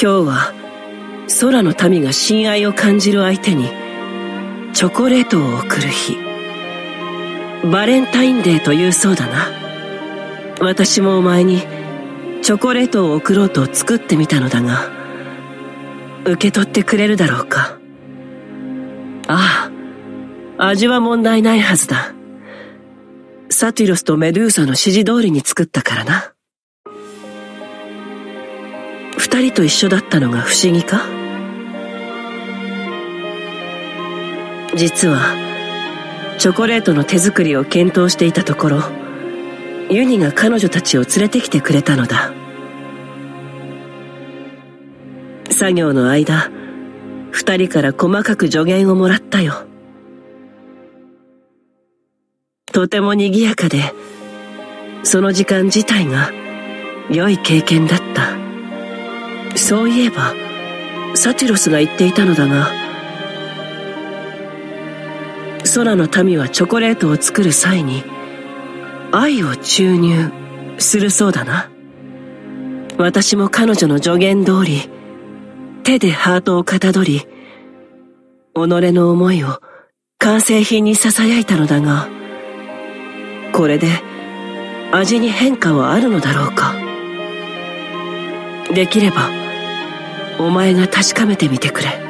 今日は空の民が親愛を感じる相手にチョコレートを贈る日。バレンタインデーというそうだな。私もお前にチョコレートを贈ろうと作ってみたのだが受け取ってくれるだろうか。ああ味は問題ないはずだ。サティロスとメドゥーサの指示通りに作ったからな。二人と一緒だったのが不思議か？実はチョコレートの手作りを検討していたところユニが彼女たちを連れてきてくれたのだ。作業の間二人から細かく助言をもらったよ。とても賑やかでその時間自体が良い経験だった。そういえばサティロスが言っていたのだが空の民はチョコレートを作る際に愛を注入するそうだな。私も彼女の助言通り手でハートをかたどり己の思いを完成品に囁いたのだがこれで味に変化はあるのだろうか。できればお前が確かめてみてくれ。